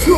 Все,